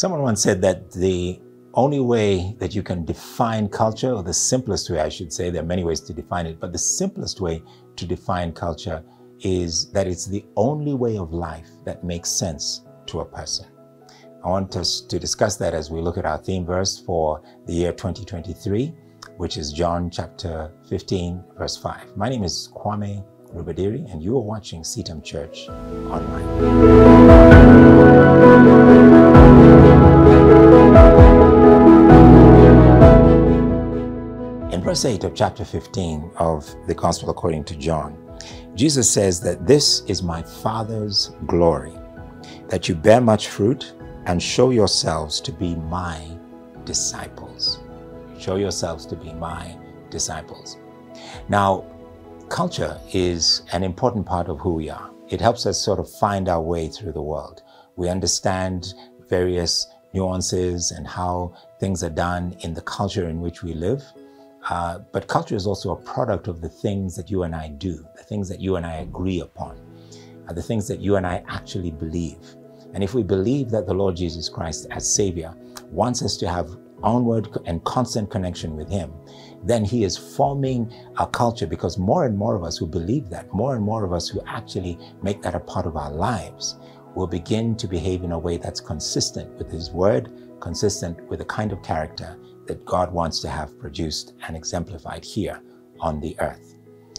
Someone once said that the only way that you can define culture, or the simplest way, I should say, there are many ways to define it, but the simplest way to define culture is that it's the only way of life that makes sense to a person. I want us to discuss that as we look at our theme verse for the year 2023, which is John chapter 15, verse 5. My name is Kwame Rubadiri, and you are watching CITAM Church online. Verse 8 of chapter 15 of the Gospel according to John, Jesus says that this is my Father's glory, that you bear much fruit and show yourselves to be my disciples. Show yourselves to be my disciples. Now, culture is an important part of who we are. It helps us sort of find our way through the world. We understand various nuances and how things are done in the culture in which we live. Uh, but culture is also a product of the things that you and I do, the things that you and I agree upon, uh, the things that you and I actually believe. And if we believe that the Lord Jesus Christ as Savior wants us to have onward and constant connection with Him, then He is forming a culture because more and more of us who believe that, more and more of us who actually make that a part of our lives, will begin to behave in a way that's consistent with His Word, consistent with the kind of character that God wants to have produced and exemplified here on the earth.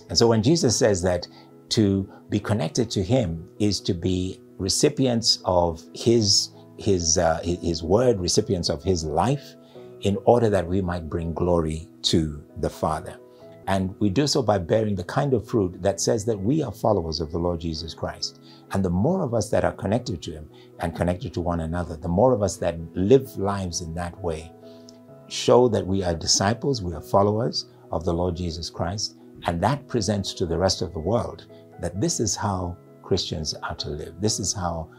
And so when Jesus says that to be connected to Him is to be recipients of His his, uh, his word, recipients of his life, in order that we might bring glory to the Father. And we do so by bearing the kind of fruit that says that we are followers of the Lord Jesus Christ. And the more of us that are connected to Him and connected to one another, the more of us that live lives in that way, show that we are disciples, we are followers of the Lord Jesus Christ. And that presents to the rest of the world that this is how Christians are to live. This is how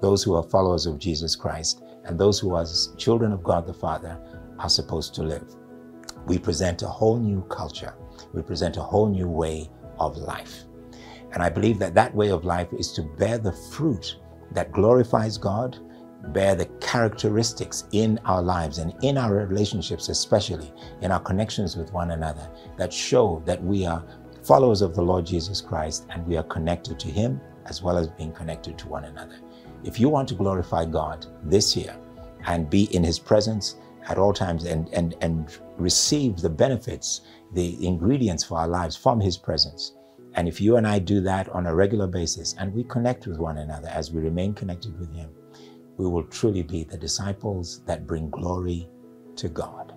those who are followers of Jesus Christ and those who are children of God the Father are supposed to live. We present a whole new culture. We present a whole new way of life. And I believe that that way of life is to bear the fruit that glorifies God, bear the characteristics in our lives and in our relationships, especially in our connections with one another, that show that we are followers of the Lord Jesus Christ and we are connected to Him as well as being connected to one another. If you want to glorify God this year and be in His presence at all times and, and, and receive the benefits, the ingredients for our lives from His presence, and if you and I do that on a regular basis and we connect with one another as we remain connected with Him, we will truly be the disciples that bring glory to God.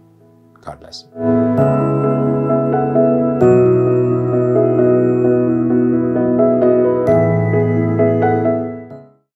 God bless you.